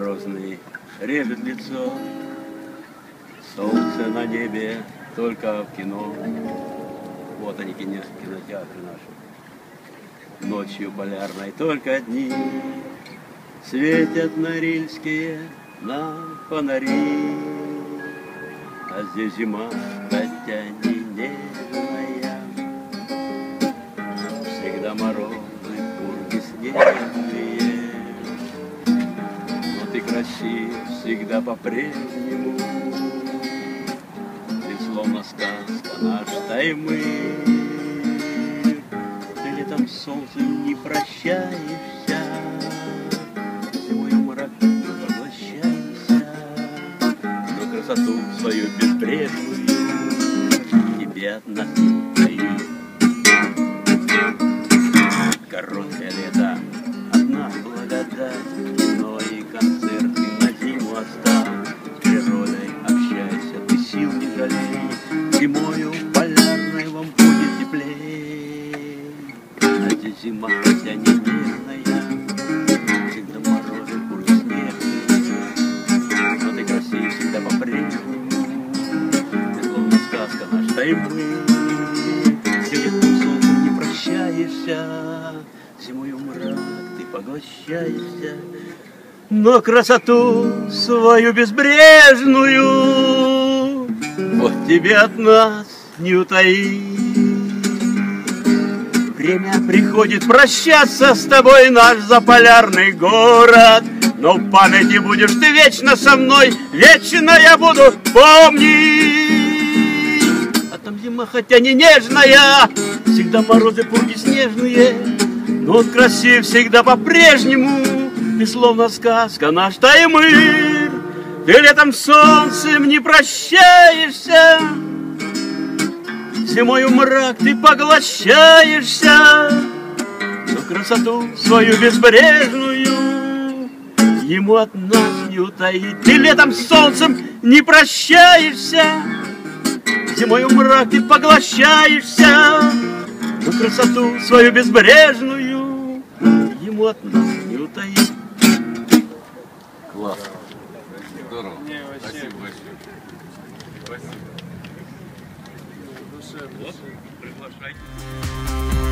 красный режет лицо. Солнце на небе только в кино. Вот они, кино, кинотеатры наши. Ночью полярной только дни Светят норильские на фонари. А здесь зима, хотя не нежная, Всегда морозы, бурки снежные. Красив всегда по-прежнему, Ты словно сказка наш таймы. Ты летом солнцем не прощаешься, Зимой мрак поглощаешься, Но красоту свою безбрежную Тебе от нас. Короткое лето, одна благодать, Здесь зима, не нежная, Всегда морозы, буры снежные, Но ты красив всегда по-прежнему, Ты словно сказка наш таймы. Светом солнцем не прощаешься, Зимою мрак ты поглощаешься, Но красоту свою безбрежную. Вот тебе от нас не утаить. Время приходит прощаться с тобой, наш заполярный город. Но в памяти будешь ты вечно со мной, вечно я буду помнить. А там зима, хотя не нежная, всегда морозы, пурги снежные. Но красив всегда по-прежнему, ты словно сказка наш Таймыр. Ты летом солнцем не прощаешься, Зимою мрак ты поглощаешься, Но красоту свою безбрежную Ему от нас не утаить. Ты летом с солнцем не прощаешься, Зимою мрак ты поглощаешься, Но красоту свою безбрежную Ему от нас не утаить. Класс. Здорово. Спасибо большое. Спасибо. Вот, приглашайте.